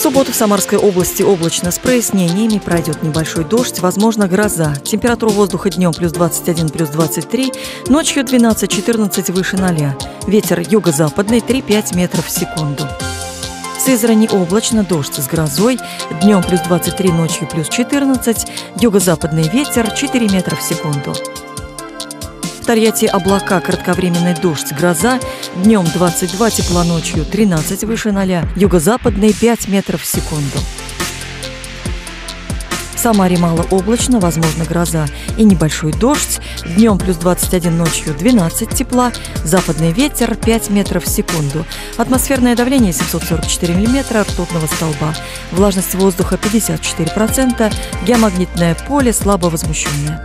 субботу в Самарской области облачно с прояснениями, пройдет небольшой дождь, возможно гроза. Температура воздуха днем плюс 21, плюс 23, ночью 12-14 выше 0. Ветер юго-западный 3-5 метров в секунду. В Сызрани облачно, дождь с грозой, днем плюс 23, ночью плюс 14, юго-западный ветер 4 метра в секунду. Тольятти облака, кратковременный дождь, гроза, днем 22, тепла ночью 13 выше 0, юго-западный 5 метров в секунду. В Самаре мало облачно, возможно гроза и небольшой дождь. Днем плюс 21, ночью 12 тепла. Западный ветер 5 метров в секунду. Атмосферное давление 744 миллиметра ртутного столба. Влажность воздуха 54%. Геомагнитное поле слабо возмущенное.